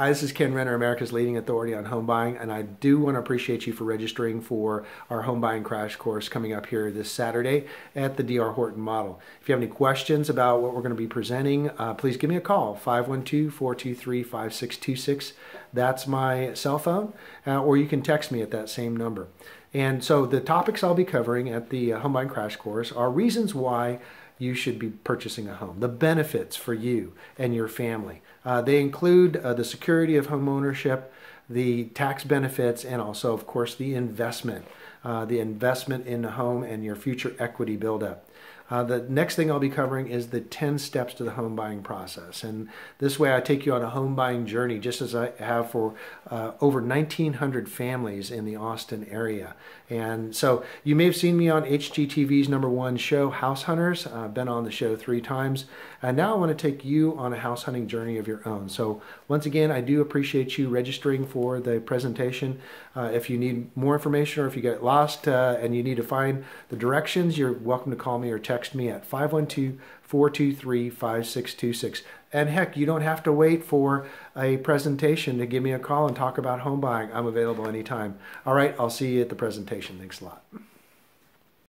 Hi, this is Ken Renner, America's leading authority on home buying, and I do want to appreciate you for registering for our home buying crash course coming up here this Saturday at the DR Horton model. If you have any questions about what we're going to be presenting, uh, please give me a call 512 423 5626. That's my cell phone, uh, or you can text me at that same number. And so the topics I'll be covering at the uh, home buying crash course are reasons why you should be purchasing a home, the benefits for you and your family. Uh, they include uh, the security of home ownership, the tax benefits, and also, of course, the investment, uh, the investment in the home and your future equity buildup. Uh, the next thing I'll be covering is the 10 steps to the home buying process. And this way I take you on a home buying journey, just as I have for uh, over 1,900 families in the Austin area. And so you may have seen me on HGTV's number one show, House Hunters. I've been on the show three times. And now I want to take you on a house hunting journey of your own. So once again, I do appreciate you registering for the presentation. Uh, if you need more information or if you get lost uh, and you need to find the directions, you're welcome to call me or text text me at 512 423 5626. And heck, you don't have to wait for a presentation to give me a call and talk about home buying. I'm available anytime. All right, I'll see you at the presentation. Thanks a lot.